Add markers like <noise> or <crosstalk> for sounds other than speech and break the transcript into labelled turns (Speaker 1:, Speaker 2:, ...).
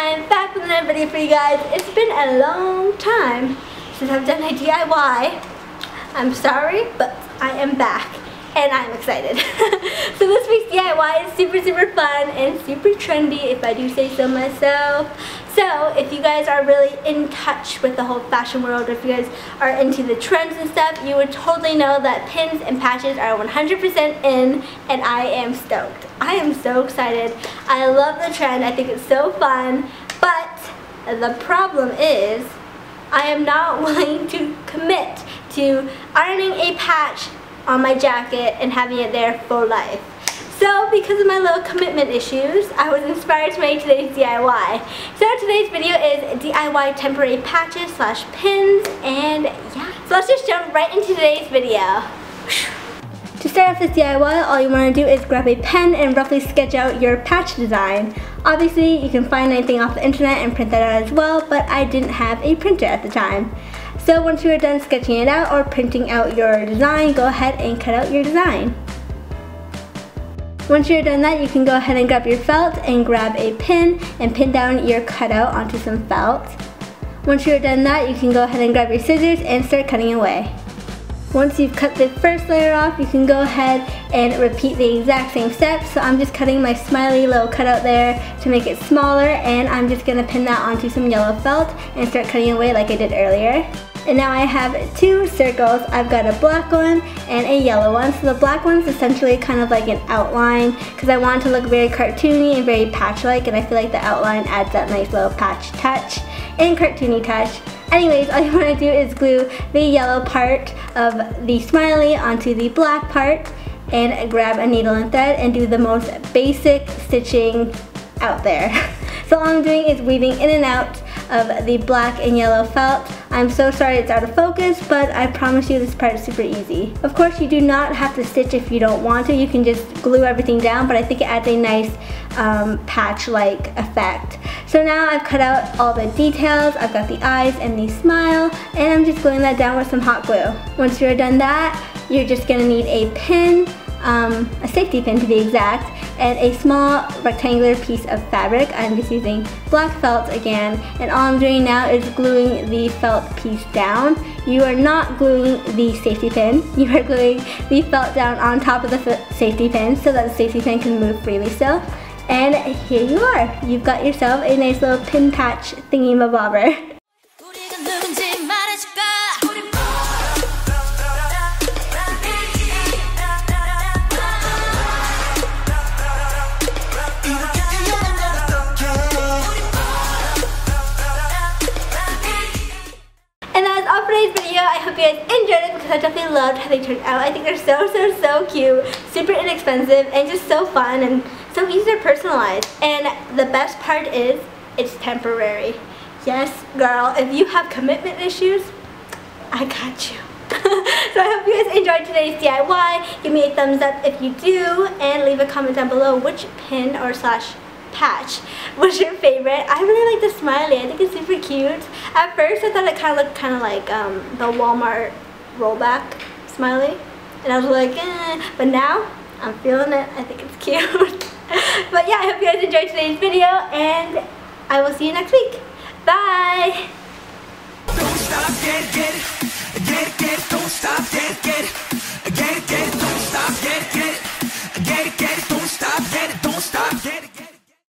Speaker 1: I'm back with another video for you guys. It's been a long time since I've done a DIY. I'm sorry, but I am back and I'm excited. <laughs> so this week's DIY is super, super fun and super trendy if I do say so myself. So if you guys are really in touch with the whole fashion world, if you guys are into the trends and stuff, you would totally know that pins and patches are 100% in and I am stoked. I am so excited. I love the trend. I think it's so fun. But the problem is I am not <laughs> willing to commit to ironing a patch on my jacket and having it there for life. So because of my little commitment issues, I was inspired to make today's DIY. So today's video is DIY temporary patches slash pins and yeah. So let's just jump right into today's video. To start off this DIY, all you want to do is grab a pen and roughly sketch out your patch design. Obviously, you can find anything off the internet and print that out as well, but I didn't have a printer at the time. So once you are done sketching it out or printing out your design, go ahead and cut out your design. Once you're done that, you can go ahead and grab your felt and grab a pin and pin down your cutout onto some felt. Once you're done that, you can go ahead and grab your scissors and start cutting away. Once you've cut the first layer off, you can go ahead and repeat the exact same steps. So I'm just cutting my smiley little cutout there to make it smaller and I'm just gonna pin that onto some yellow felt and start cutting away like I did earlier. And now I have two circles. I've got a black one and a yellow one. So the black one's essentially kind of like an outline because I want to look very cartoony and very patch-like and I feel like the outline adds that nice little patch touch and cartoony touch. Anyways, all you want to do is glue the yellow part of the smiley onto the black part and grab a needle and thread and do the most basic stitching out there. <laughs> so all I'm doing is weaving in and out of the black and yellow felt. I'm so sorry it's out of focus, but I promise you this part is super easy. Of course, you do not have to stitch if you don't want to. You can just glue everything down, but I think it adds a nice um, patch-like effect. So now I've cut out all the details. I've got the eyes and the smile, and I'm just gluing that down with some hot glue. Once you're done that, you're just gonna need a pin, um, a safety pin to be exact, and a small rectangular piece of fabric. I'm just using black felt again, and all I'm doing now is gluing the felt piece down. You are not gluing the safety pin, <laughs> you are gluing the felt down on top of the safety pin so that the safety pin can move freely still. And here you are. You've got yourself a nice little pin patch thingy <laughs> video. I hope you guys enjoyed it because I definitely loved how they turned out. I think they're so, so, so cute, super inexpensive, and just so fun and so easy to personalize. And the best part is, it's temporary. Yes, girl, if you have commitment issues, I got you. <laughs> so I hope you guys enjoyed today's DIY. Give me a thumbs up if you do, and leave a comment down below which pin or slash patch <laughs> was your favorite. I really like the smiley. I think it's super cute. At first I thought it kind of looked kind of like um, the Walmart rollback smiley. And I was like, eh. But now I'm feeling it. I think it's <laughs> cute. but yeah, I hope you guys enjoyed today's video and I will see you next week. Bye!